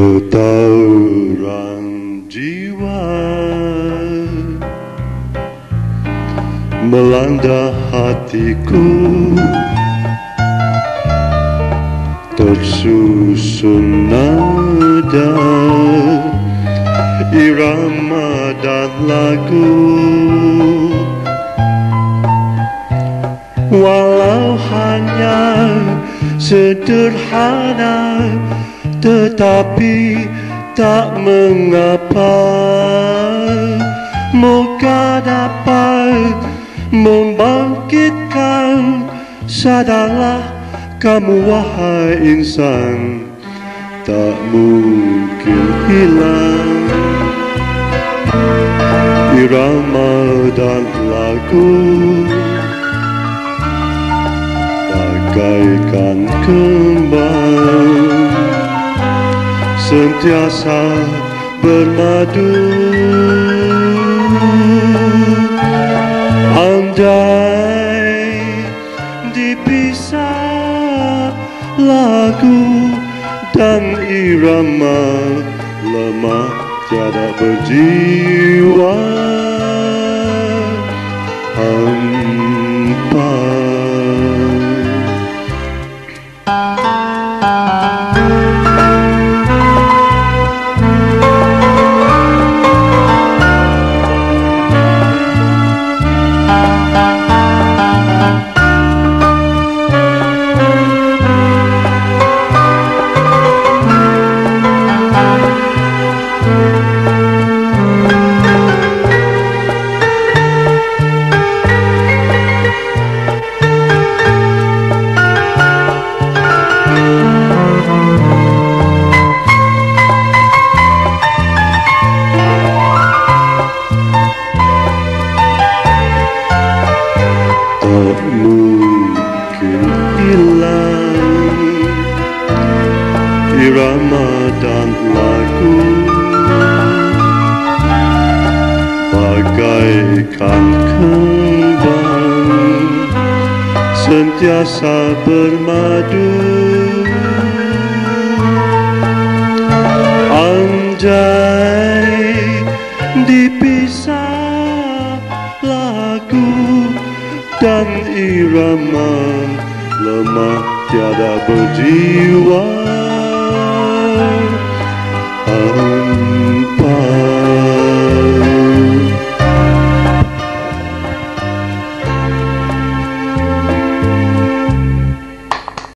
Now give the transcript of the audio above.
Getaran jiwa melanda hatiku. Tersusun nada irama dan lagu. Walau hanya sederhana tetapi tak mengapa Moga dapat membangkitkan. Sadarlah kamu wahai insan Tak mungkin hilang. Irama dan lagu Bagaikan kembang sentiasa bermadu. Andai dipisah lagu dan irama lemah tiada berjiwa. Hampa tak mungkin hilang irama dan lagu bagaikan kembang sentiasa bermadu. Anjay dan irama lemah tiada berjiwa